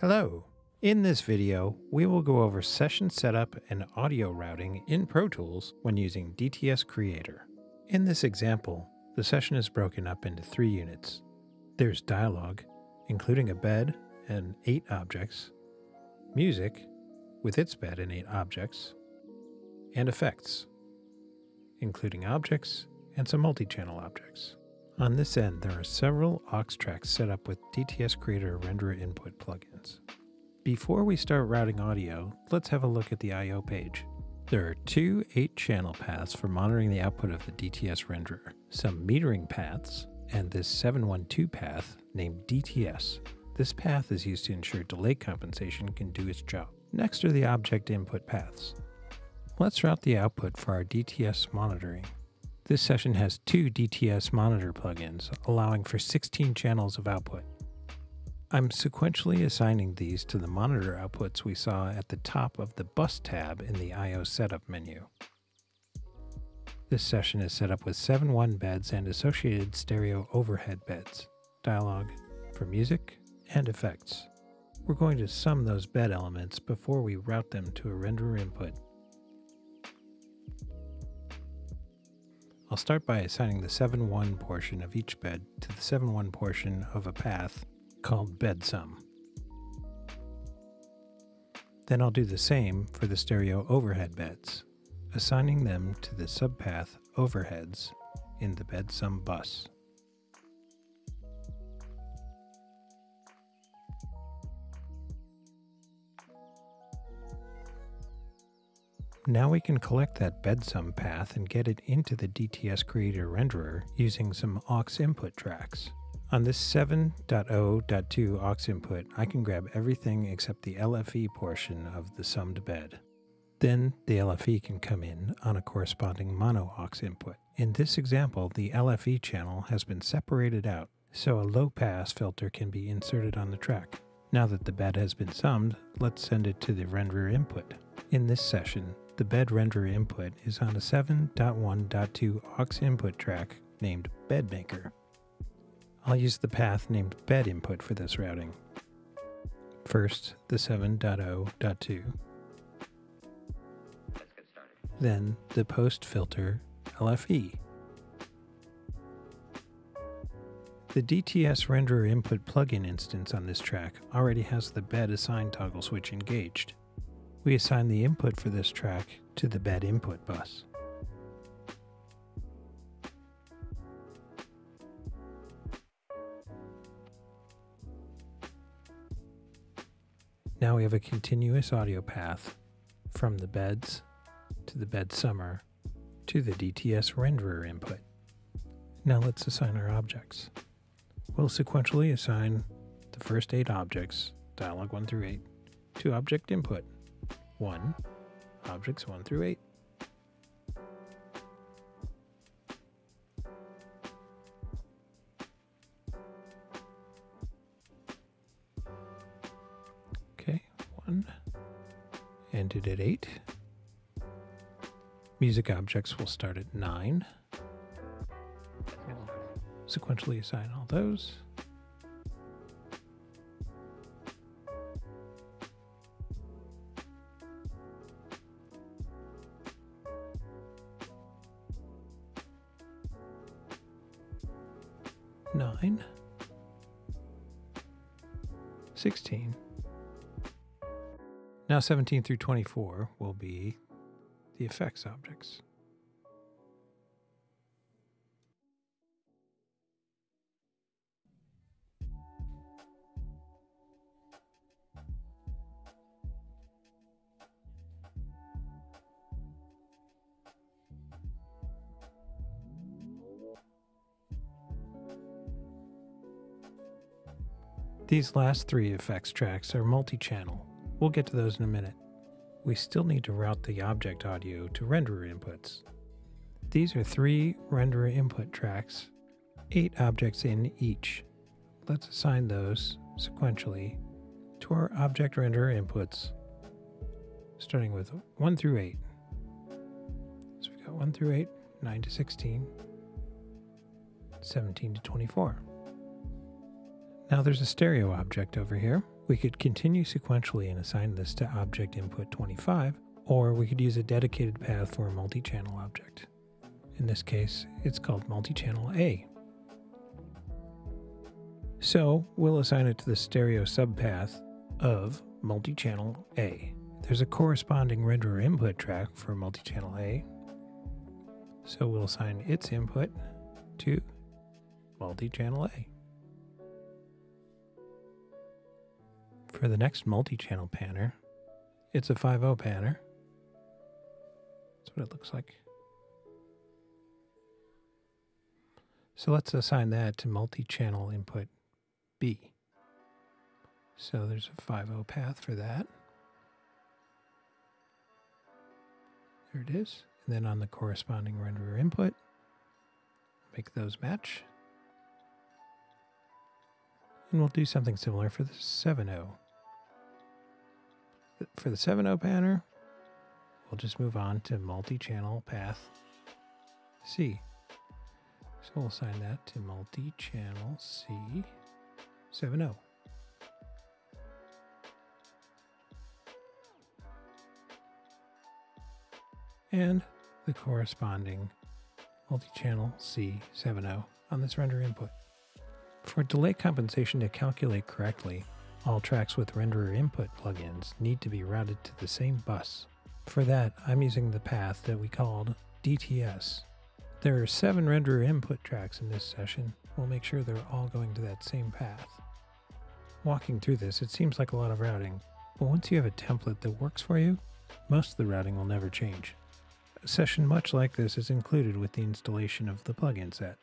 Hello. In this video, we will go over session setup and audio routing in Pro Tools when using DTS Creator. In this example, the session is broken up into three units. There's dialogue, including a bed and eight objects, music, with its bed and eight objects, and effects, including objects and some multi-channel objects. On this end, there are several aux tracks set up with DTS Creator renderer input plugins. Before we start routing audio, let's have a look at the I.O. page. There are two 8-channel paths for monitoring the output of the DTS renderer, some metering paths, and this 712 path named DTS. This path is used to ensure delay compensation can do its job. Next are the object input paths. Let's route the output for our DTS monitoring. This session has two DTS monitor plugins, allowing for 16 channels of output. I'm sequentially assigning these to the monitor outputs we saw at the top of the Bus tab in the I.O. Setup menu. This session is set up with 7-1 beds and associated stereo overhead beds, dialogue for music, and effects. We're going to sum those bed elements before we route them to a renderer input. I'll start by assigning the 7-1 portion of each bed to the 7-1 portion of a path called bed sum. Then I'll do the same for the stereo overhead beds, assigning them to the subpath overheads in the bed sum bus. Now we can collect that bedsum path and get it into the DTS Creator renderer using some aux input tracks. On this 7.0.2 aux input, I can grab everything except the LFE portion of the summed bed. Then the LFE can come in on a corresponding mono aux input. In this example, the LFE channel has been separated out, so a low pass filter can be inserted on the track. Now that the bed has been summed, let's send it to the renderer input. In this session, the bed renderer input is on a 7.1.2 aux input track named BedMaker. I'll use the path named bed input for this routing. First, the 7.0.2. Then the post filter LFE. The DTS renderer input plugin instance on this track already has the bed assign toggle switch engaged. We assign the input for this track to the bed input bus. Now we have a continuous audio path from the beds to the bed summer to the DTS renderer input. Now let's assign our objects. We'll sequentially assign the first eight objects, dialog 1 through 8, to object input 1, objects 1 through 8. Okay, 1, ended at 8. Music objects will start at 9. We'll sequentially assign all those. Nine. Sixteen. Now 17 through 24 will be the effects objects. These last three effects tracks are multi-channel. We'll get to those in a minute. We still need to route the object audio to renderer inputs. These are three renderer input tracks, eight objects in each. Let's assign those sequentially to our object renderer inputs, starting with 1 through 8. So we've got 1 through 8, 9 to 16, 17 to 24. Now there's a stereo object over here. We could continue sequentially and assign this to object input 25, or we could use a dedicated path for a multi-channel object. In this case, it's called multi-channel A. So we'll assign it to the stereo subpath of multi-channel A. There's a corresponding renderer input track for multi-channel A. So we'll assign its input to multi-channel A. For the next multi-channel panner, it's a 5.0 panner. That's what it looks like. So let's assign that to multi-channel input B. So there's a 5.0 path for that. There it is. And then on the corresponding renderer input, make those match. And we'll do something similar for the 7.0. For the 7.0 panner, we'll just move on to multi-channel path C. So we'll assign that to multi-channel C 7.0. and the corresponding multi-channel C70 on this render input. For delay compensation to calculate correctly, all tracks with renderer input plugins need to be routed to the same bus. For that, I'm using the path that we called DTS. There are seven renderer input tracks in this session. We'll make sure they're all going to that same path. Walking through this, it seems like a lot of routing, but once you have a template that works for you, most of the routing will never change. A session much like this is included with the installation of the plugin set.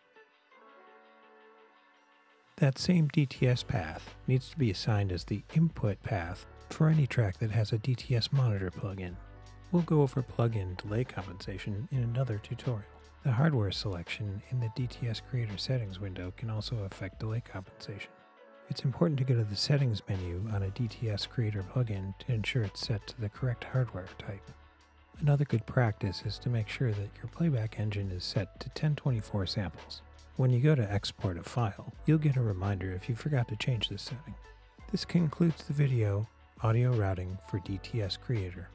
That same DTS path needs to be assigned as the input path for any track that has a DTS monitor plugin. We'll go over plugin delay compensation in another tutorial. The hardware selection in the DTS Creator settings window can also affect delay compensation. It's important to go to the settings menu on a DTS Creator plugin to ensure it's set to the correct hardware type. Another good practice is to make sure that your playback engine is set to 1024 samples. When you go to export a file, you'll get a reminder if you forgot to change this setting. This concludes the video, Audio Routing for DTS Creator.